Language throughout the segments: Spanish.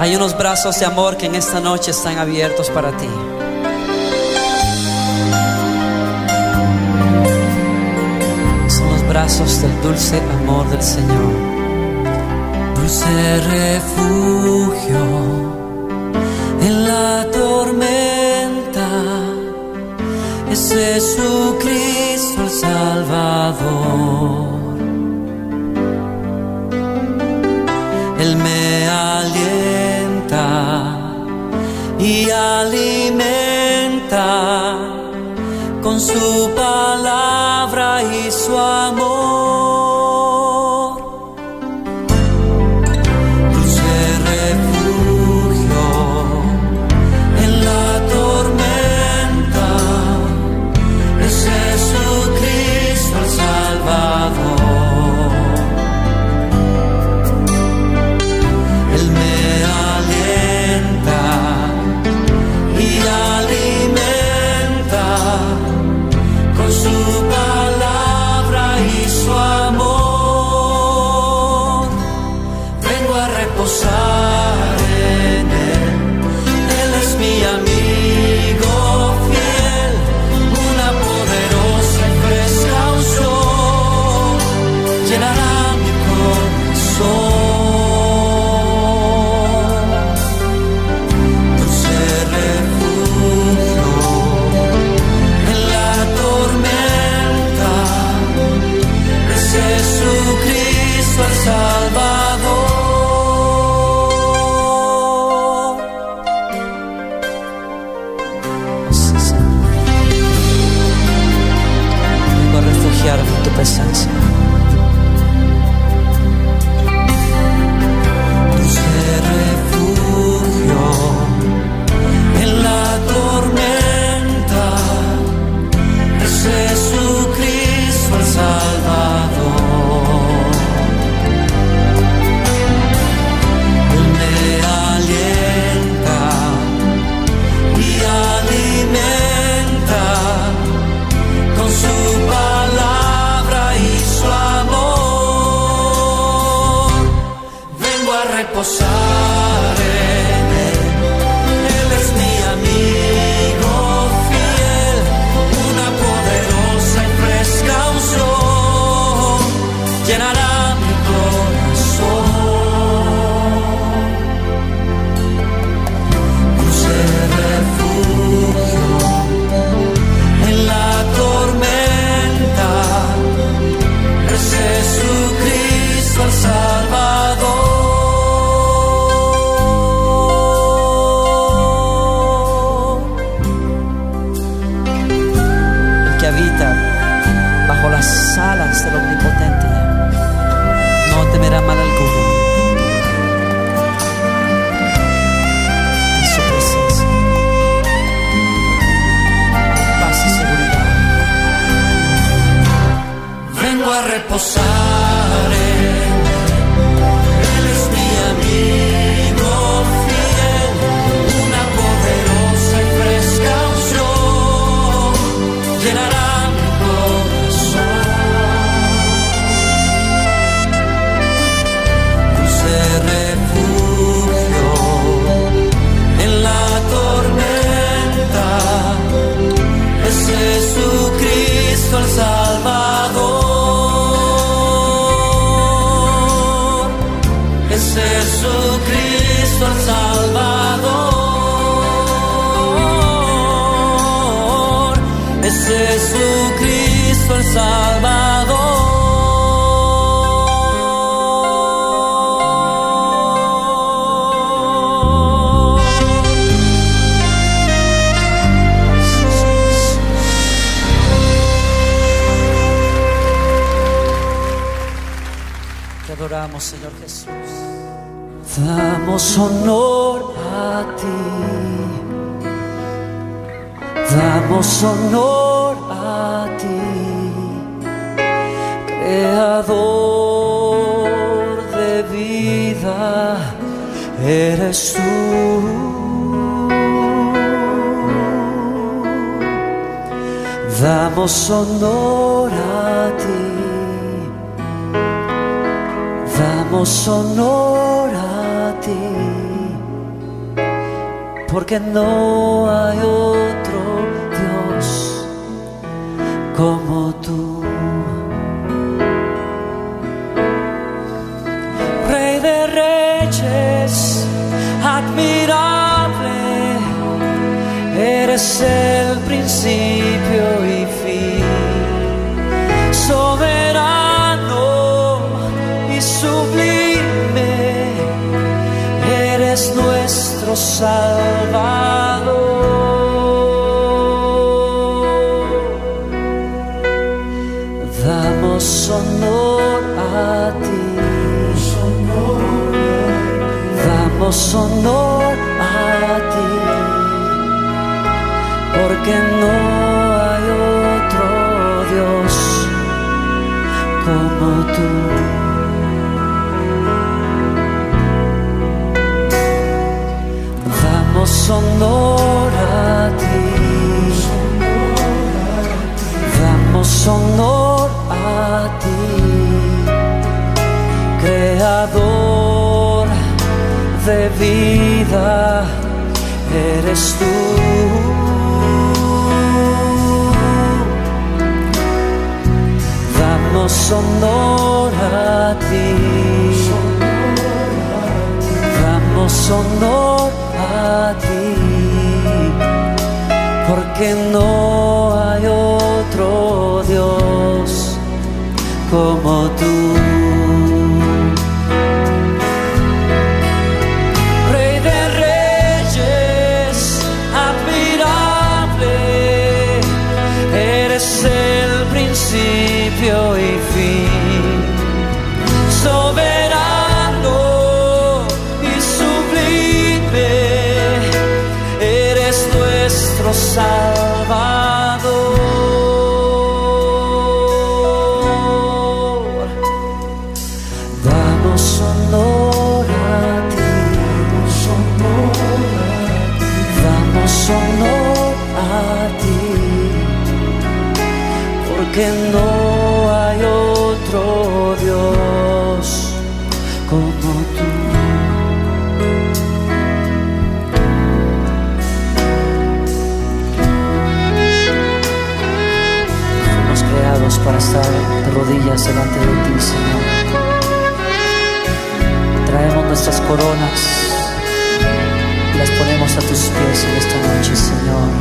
Hay unos brazos de amor que en esta noche están abiertos para ti. Son los brazos del dulce amor del Señor. Dulce refugio en la tormenta. Es Jesucristo el Salvador y alimenta con su palabra. tu presencia. Te adoramos, Señor Jesús. Damos honor a ti. Damos honor. dador de vida eres tú. Damos honor a ti, damos honor a ti, porque no hay otro Dios como tú. El principio y fin, soberano y sublime, eres nuestro Salvador. Damos honor a ti. Damos honor como tú. Damos honor a ti. Damos honor a ti, Creador de vida, eres tú. Damos honor a ti. Damos honor a ti porque no hay otro Dios como tú. Nuestro Salvador. Nuestras coronas las ponemos a tus pies en esta noche, Señor.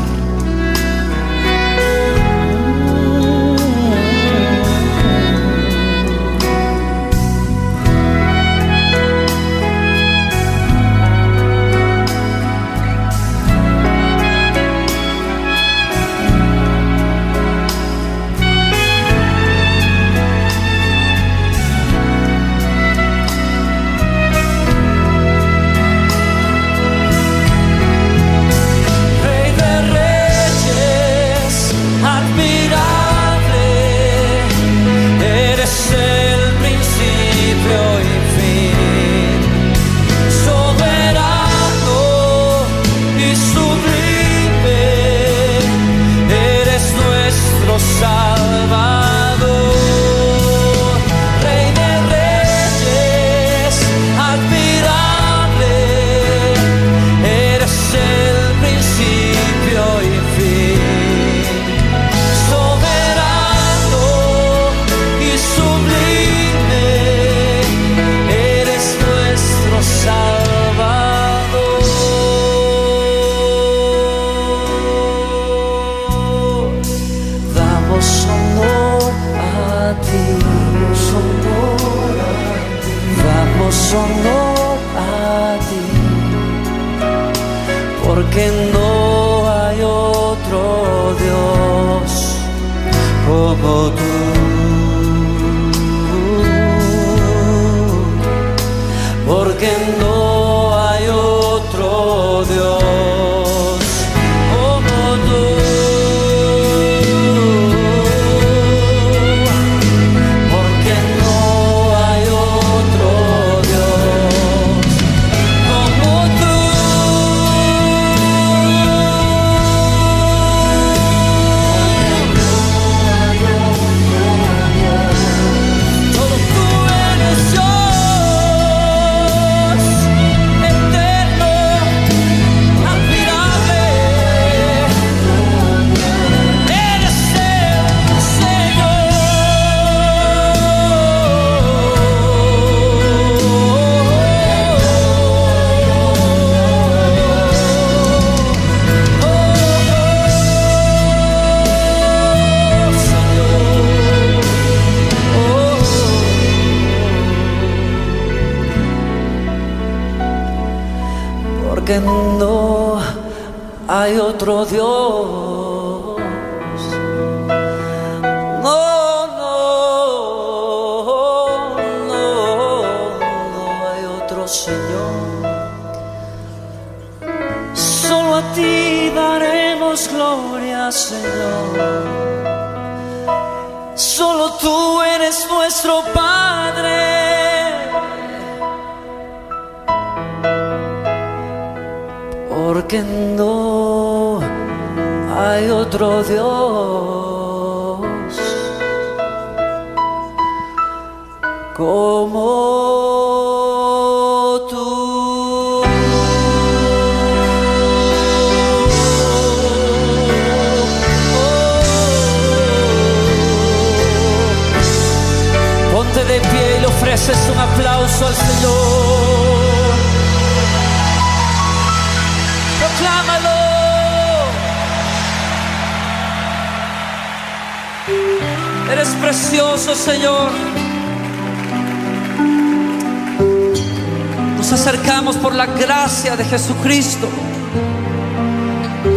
Jesucristo.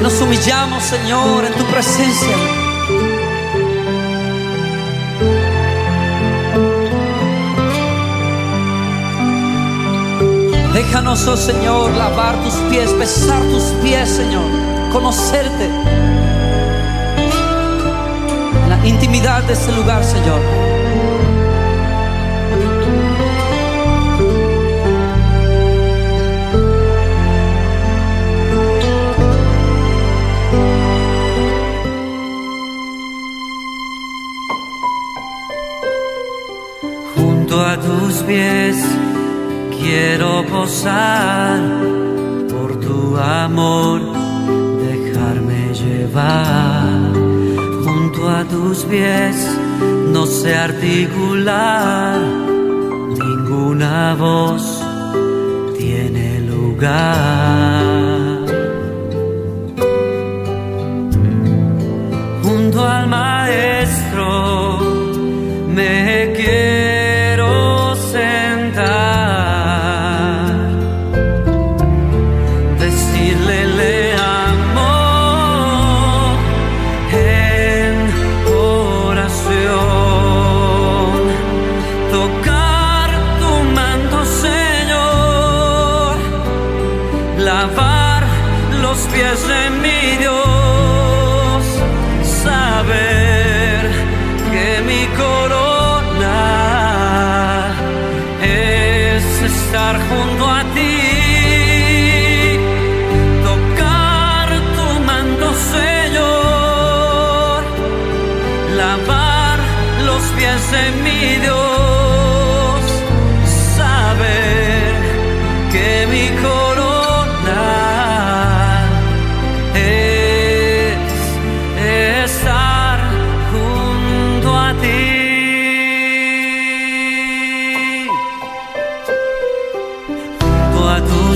Nos humillamos, Señor, en tu presencia. Déjanos, oh Señor, lavar tus pies, besar tus pies, Señor, conocerte. En la intimidad de este lugar, Señor. Tus pies quiero posar por tu amor, dejarme llevar junto a tus pies. No sé articular, ninguna voz tiene lugar. Junto al maestro me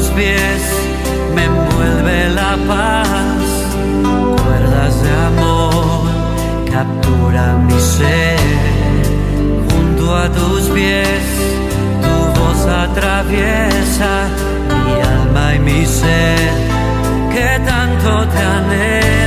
tus pies me envuelve la paz, cuerdas de amor capturan mi ser. Junto a tus pies tu voz atraviesa mi alma y mi ser que tanto te anhela.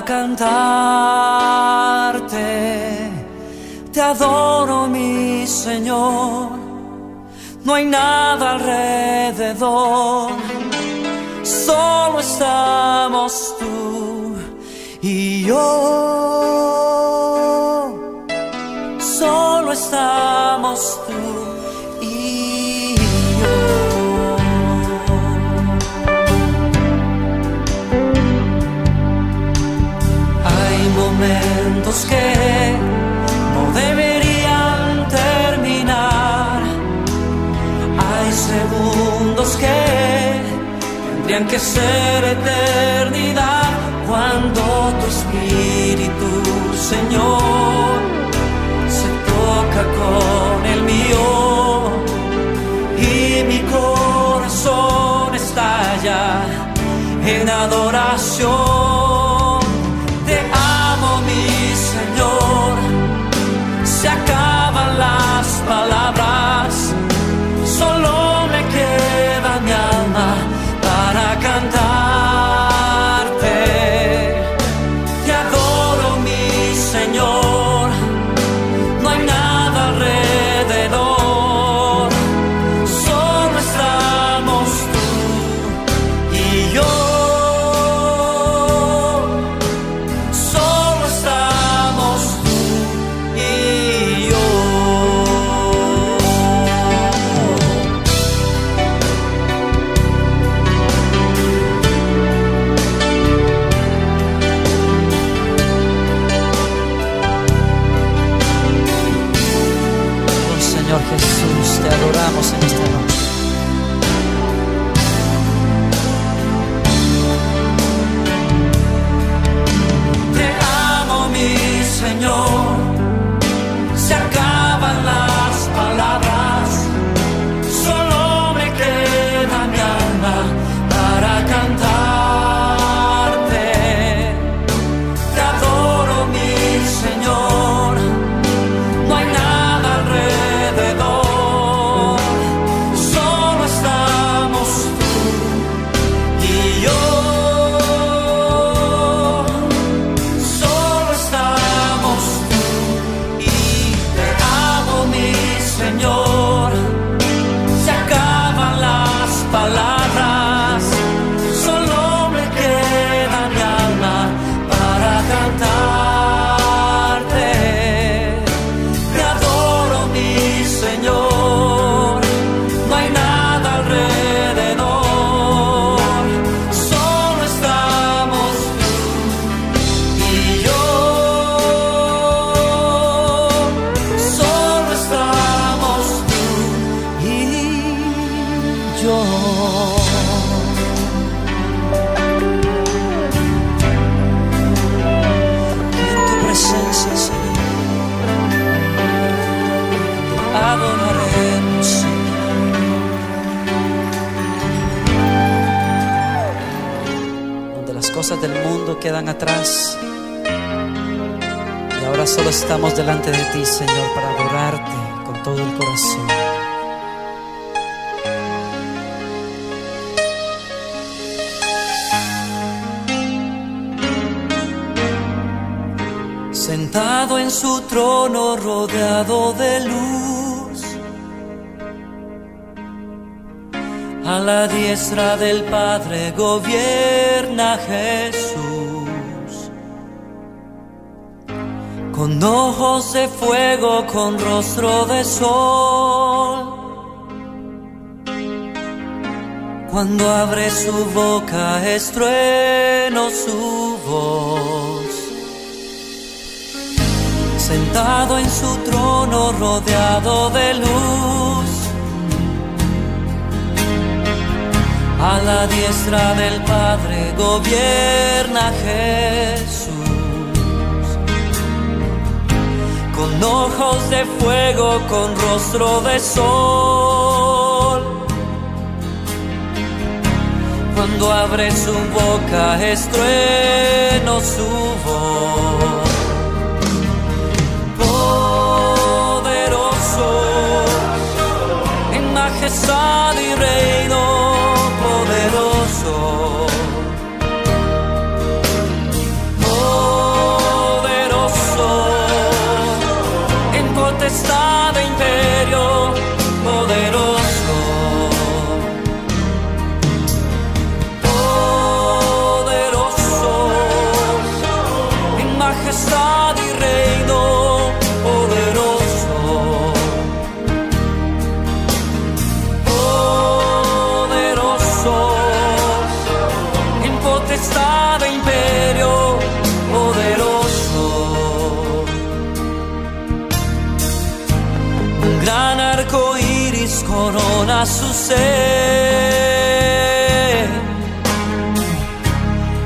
cantarte. Te adoro, mi Señor. No hay nada alrededor, solo estamos tú y yo. Señor. estamos delante de ti, Señor, para adorarte con todo el corazón. Sentado en su trono rodeado de luz, a la diestra del Padre gobierna Jesús. Con ojos de fuego, con rostro de sol. Cuando abre su boca estrueno su voz. Sentado en su trono rodeado de luz. A la diestra del Padre gobierna Jesús. Ojos de fuego, con rostro de sol cuando abre su boca estrueno su voz. Poderoso en majestad y reino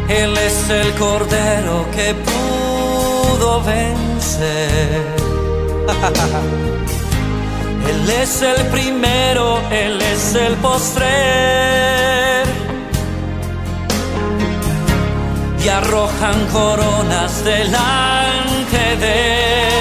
él es el cordero que pudo vencer. Él es el primero, Él es el postrer. Y arrojan coronas delante de él.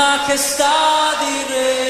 En majestad y reino poderoso.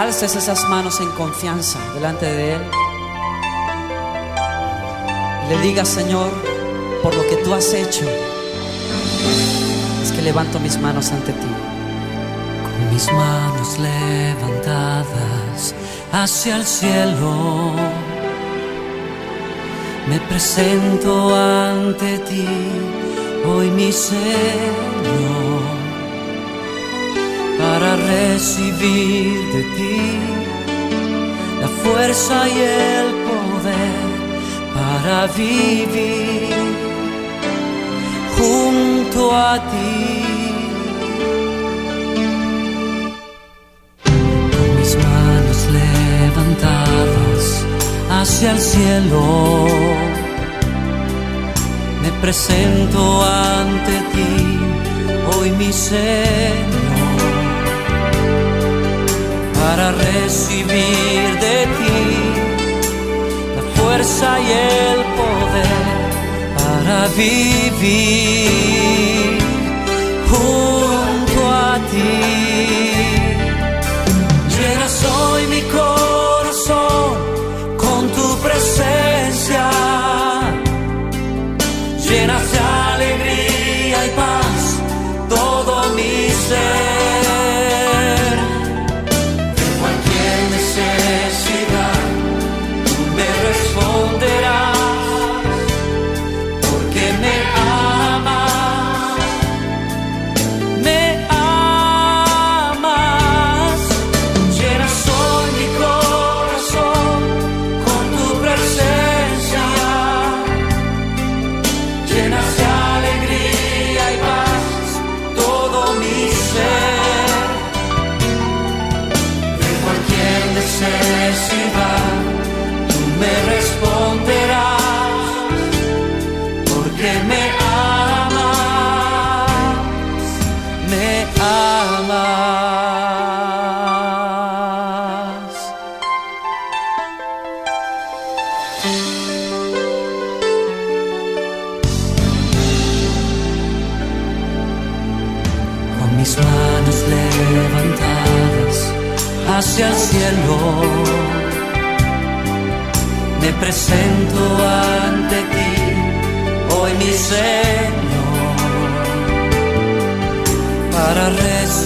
Alces esas manos en confianza delante de Él. Le digas, Señor, por lo que tú has hecho, es que levanto mis manos ante ti. Con mis manos levantadas hacia el cielo, me presento ante ti, hoy mi Señor, recibir de ti la fuerza y el poder para vivir junto a ti. Con mis manos levantadas hacia el cielo, me presento ante ti, hoy mi Señor, para recibir de ti la fuerza y el poder para vivir junto a ti. Llenas hoy mi corazón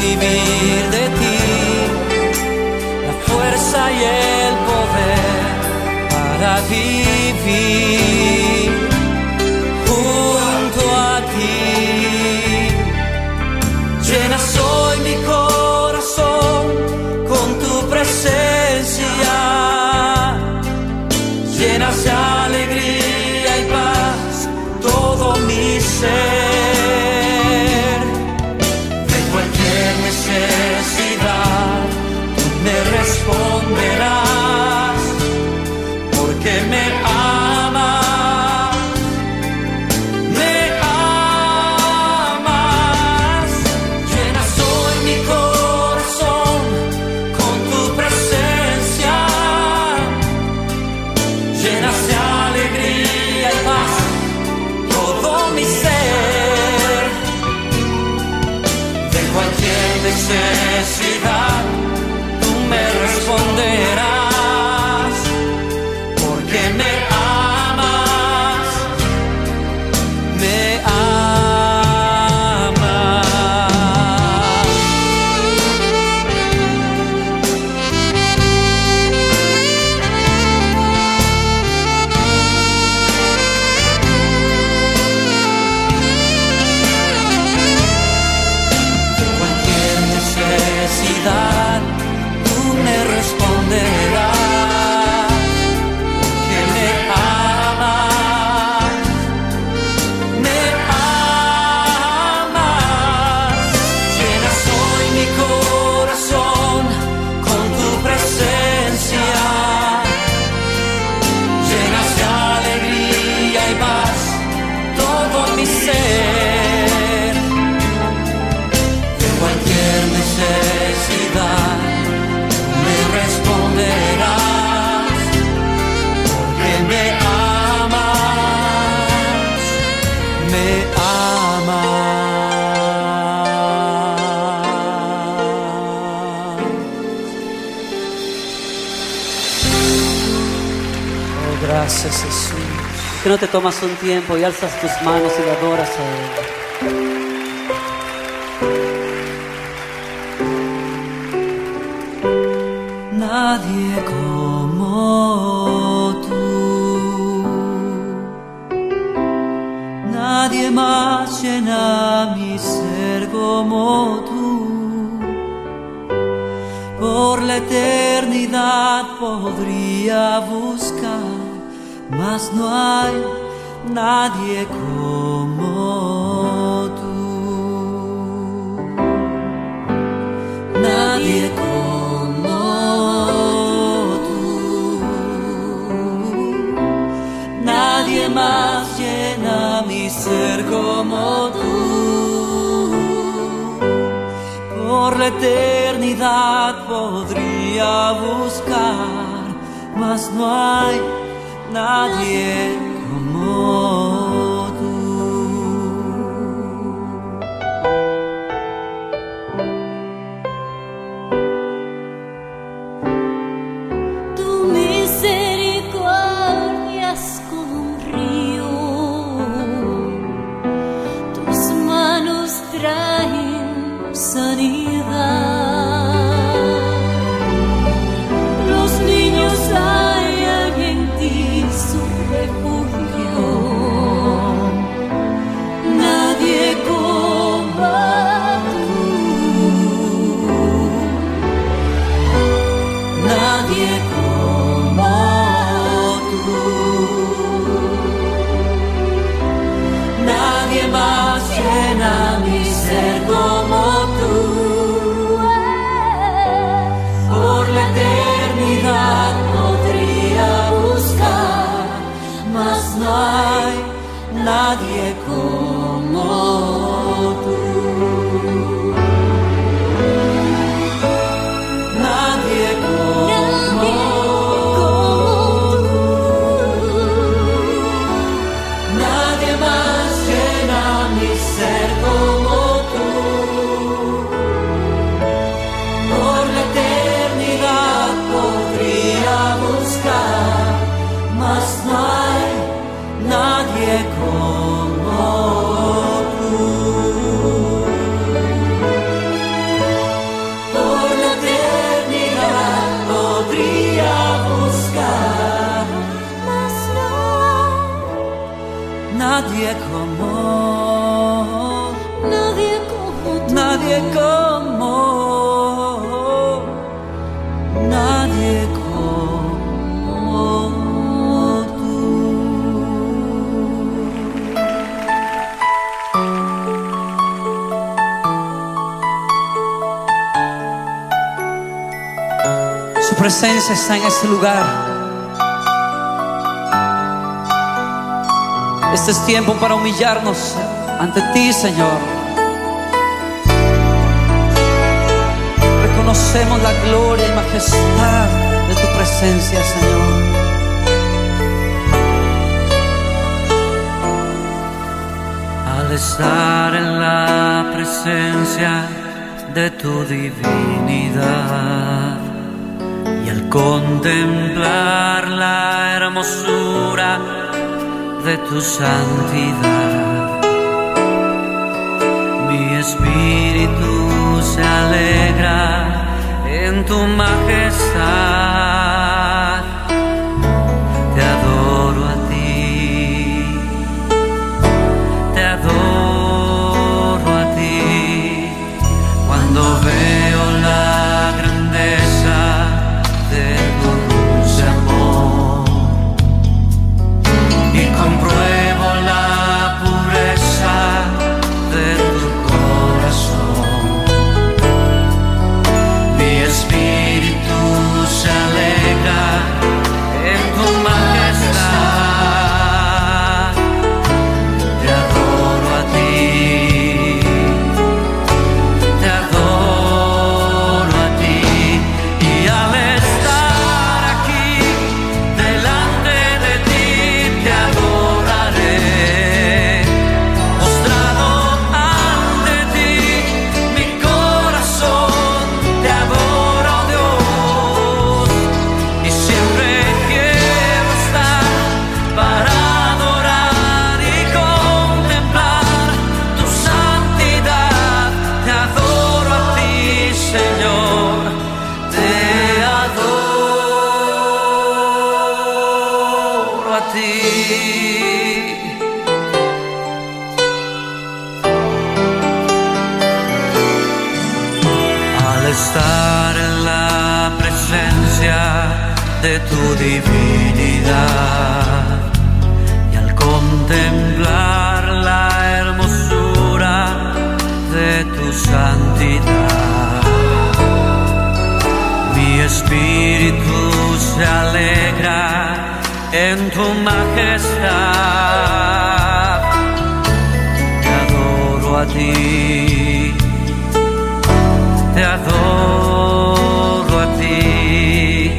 recibir de ti. La fuerza y el poder para vivir que no te tomas un tiempo y alzas tus manos y le adoras a Él? nadie presencia está en este lugar. Este es tiempo para humillarnos ante ti, Señor. Reconocemos la gloria y majestad de tu presencia, Señor. Al estar en la presencia de tu divinidad contemplar la hermosura de tu santidad. Mi espíritu se alegra en tu majestad. te adoro a ti,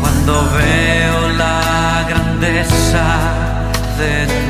cuando veo la grandeza de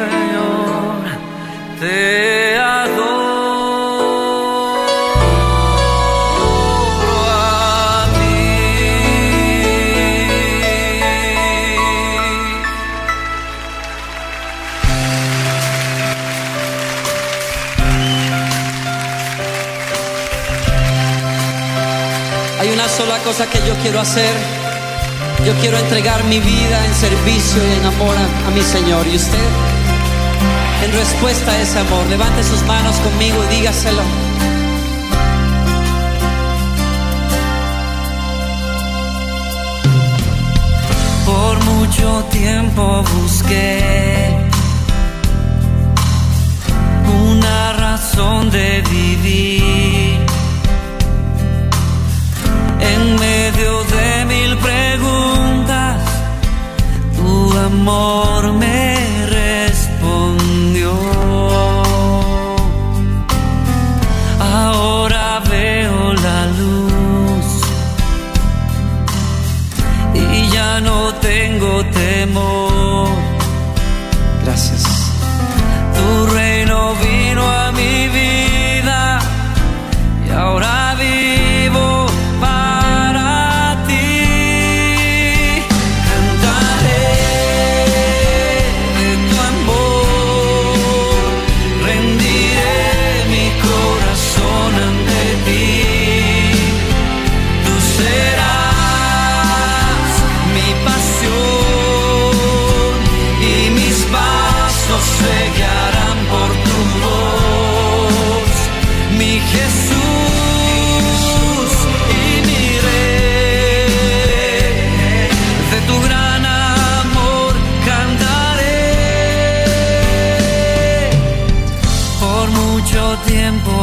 Señor, te adoro. sola cosa que yo quiero hacer. Yo quiero entregar mi vida en servicio y en amor a mi Señor. ¿Y usted? en respuesta a ese amor. Levante sus manos conmigo y dígaselo. Por mucho tiempo busqué una razón de vivir en medio de mil preguntas. Tu amor me more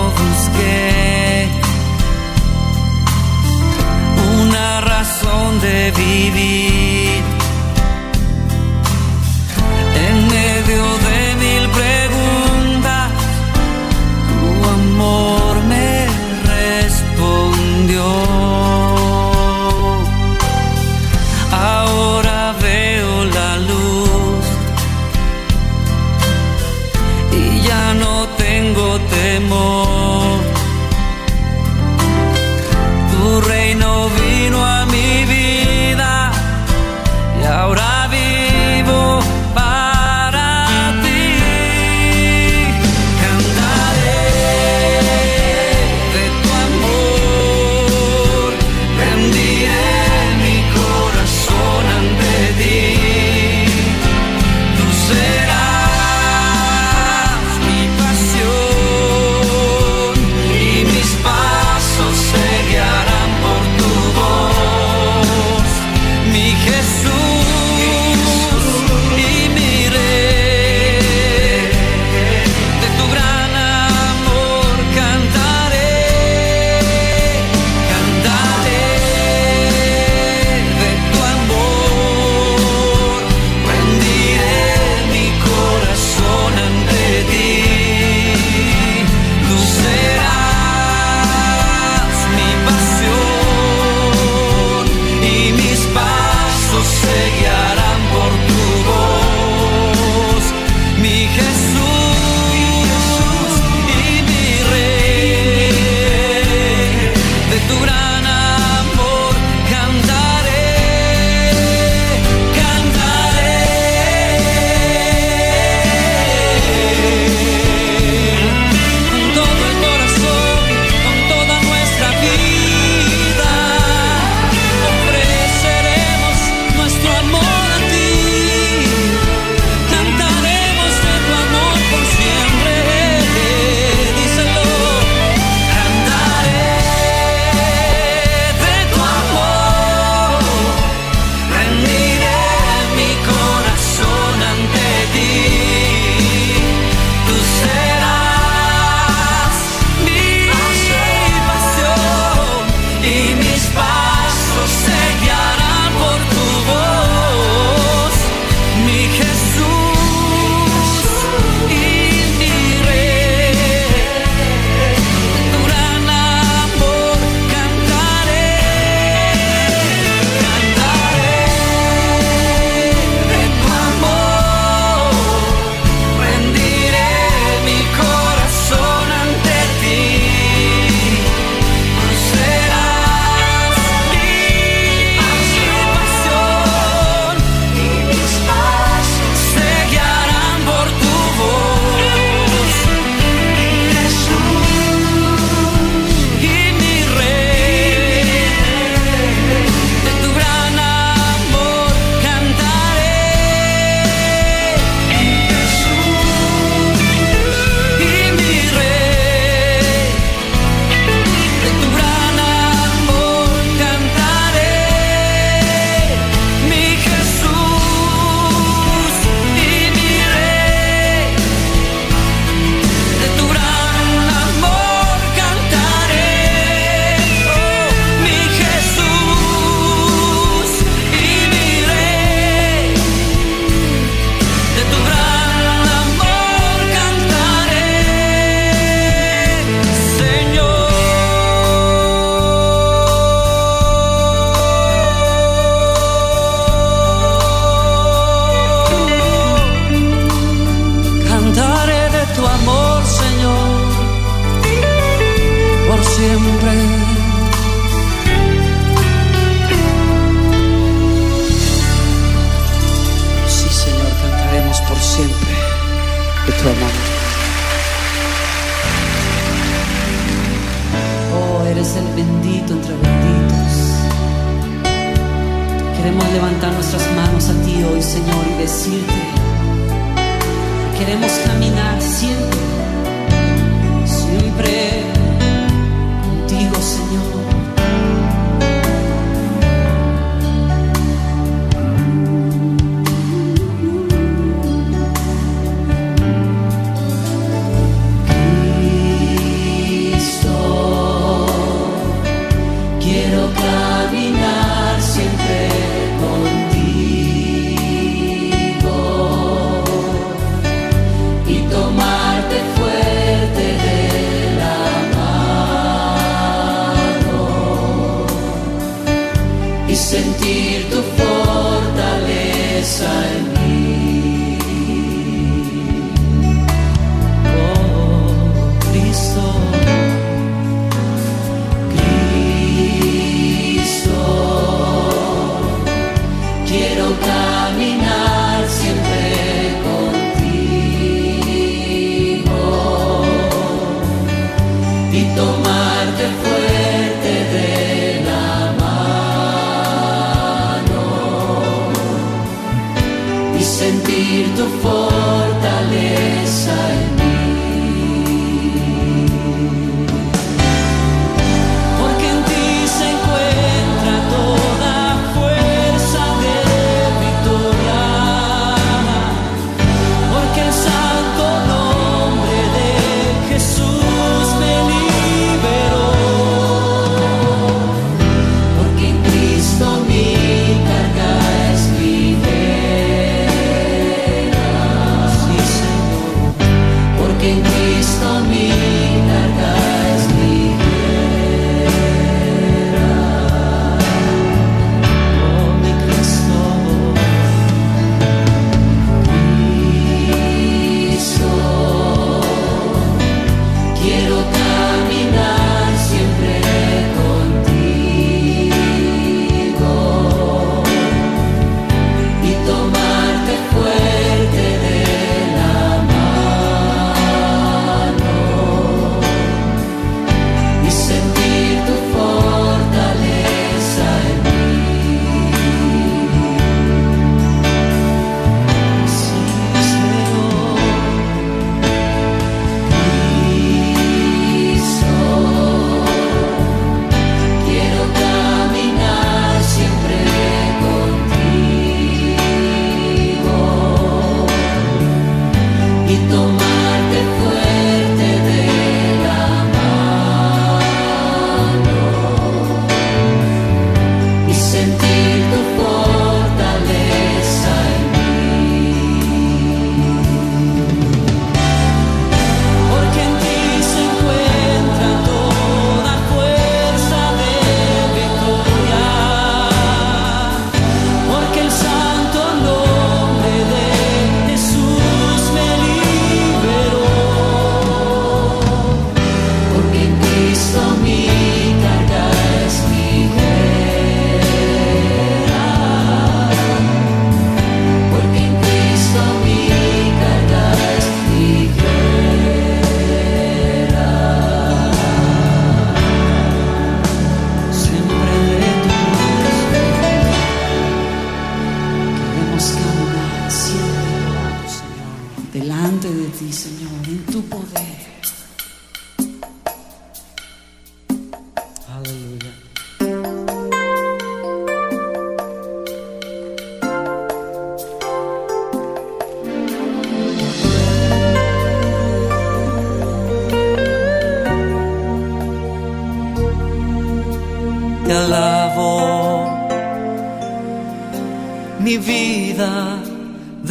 povos. Sentir tu fortaleza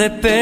depende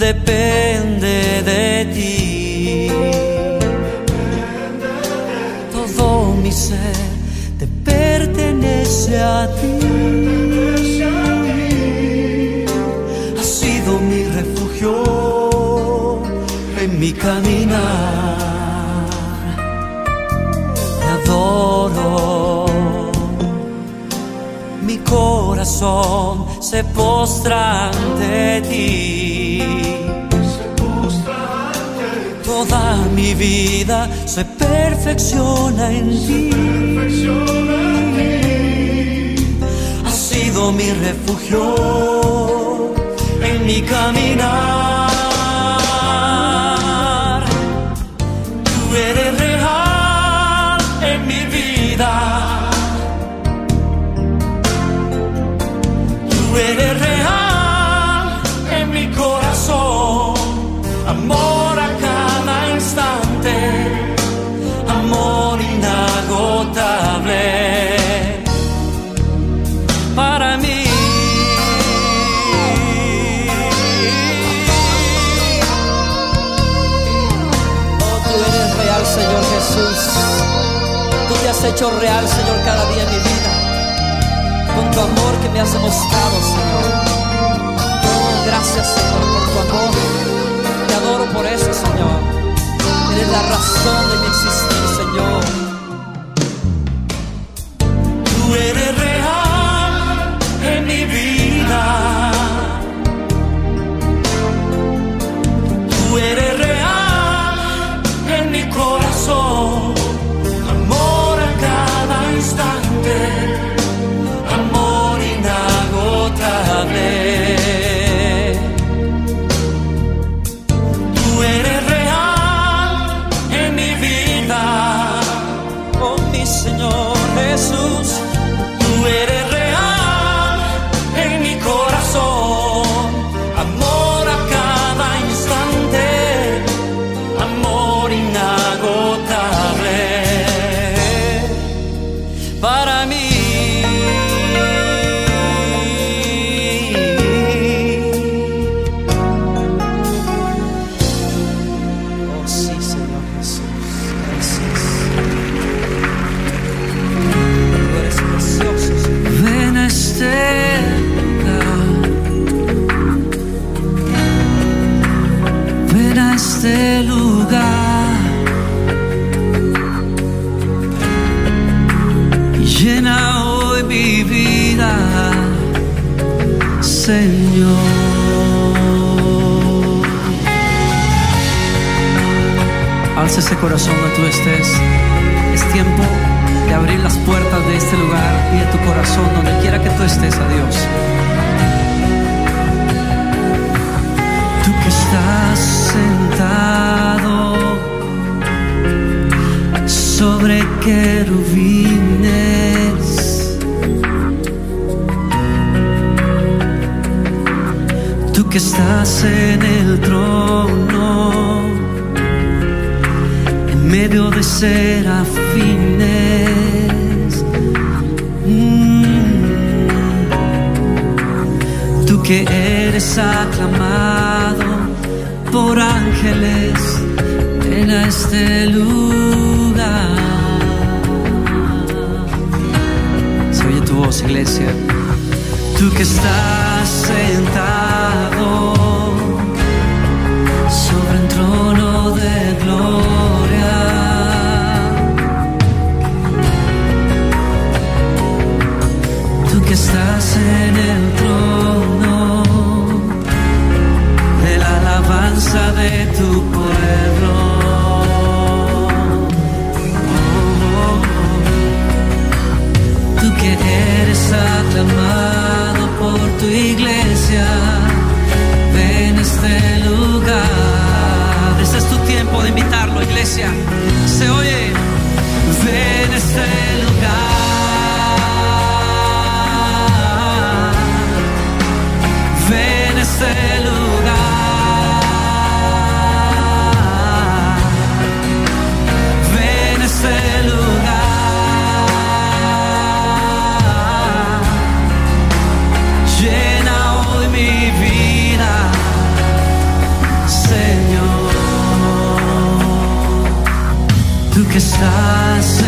depende de ti. Todo mi ser te pertenece a ti. Has sido mi refugio en mi caminar. Te adoro mi corazón se postra ante ti. Mi vida se perfecciona en ti. Has sido mi refugio en mi caminar. Hecho real, Señor, cada día en mi vida. Con tu amor que me has demostrado, Señor. Oh, gracias, Señor, por tu amor. Te adoro por eso, Señor. Eres la razón de mi existir, Señor. Corazón donde tú estés. Es tiempo de abrir las puertas de este lugar y de tu corazón donde quiera que tú estés a Dios. Tú que estás sentado sobre querubines. Tú que estás en el trono, medio de serafines. Mm. Tú que eres aclamado por ángeles en este lugar. Se oye tu voz, iglesia. Tú que estás sentado que estás en el trono de la alabanza de tu pueblo. Oh. Tú que eres aclamado por tu iglesia, ven a este lugar. Este es tu tiempo de invitarlo, iglesia. Se oye, ven a este lugar. ese lugar. ese lugar. Llena hoy mi vida, Señor. Tú que estás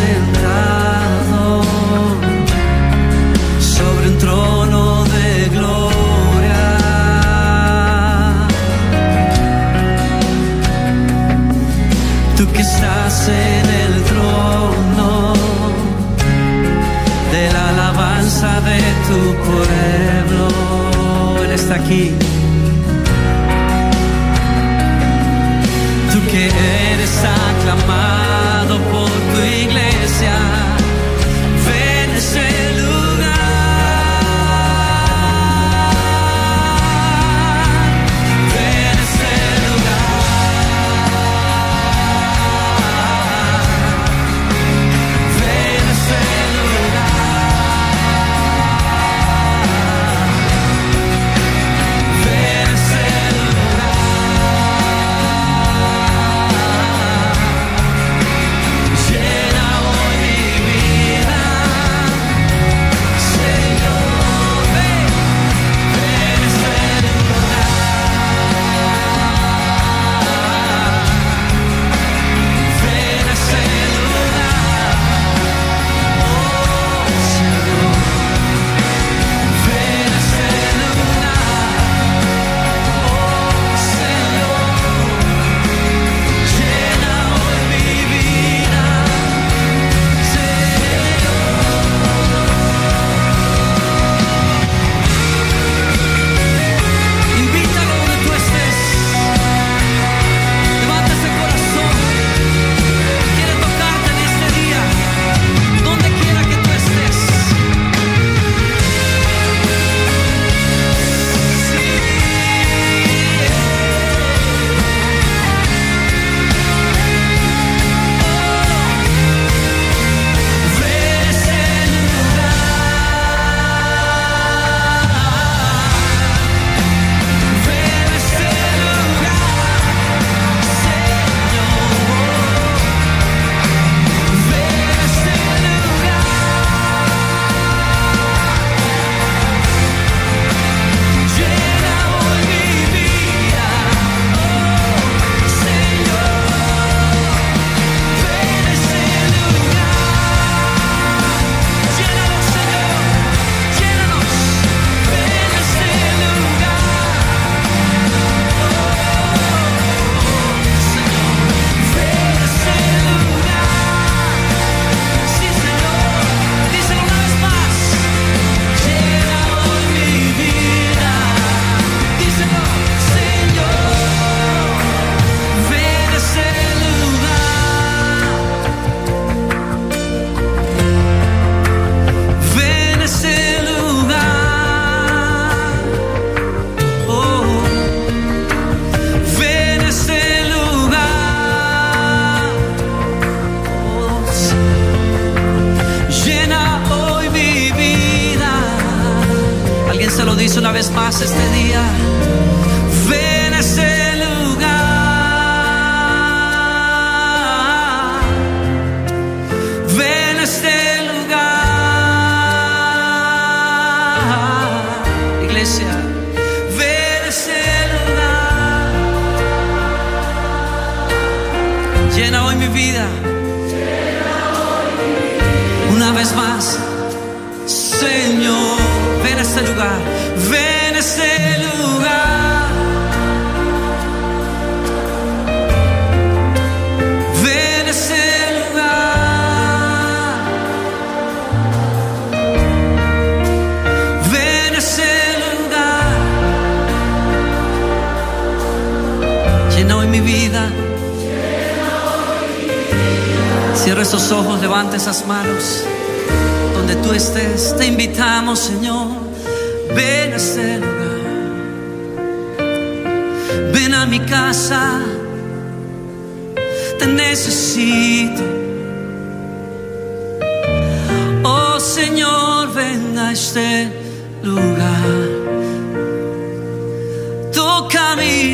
pueblo, Él está aquí. Tú que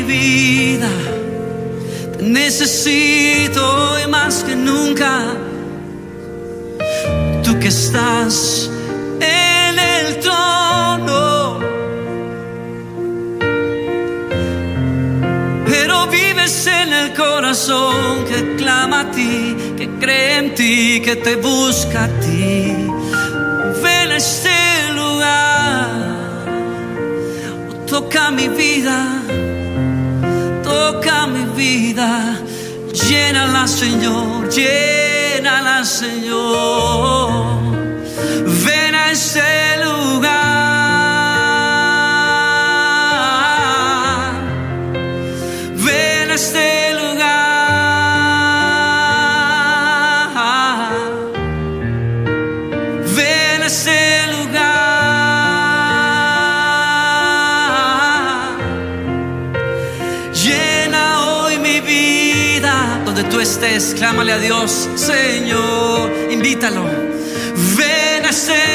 vida. Te necesito hoy más que nunca. Tú que estás en el trono. Pero vives en el corazón que clama a ti, que cree en ti, que te busca a ti. Ven este lugar, toca mi vida, toca mi vida, llénala Señor, llénala Señor. Ven a este lugar. Estés, clámale a Dios, Señor. Invítalo. Ven a lugar.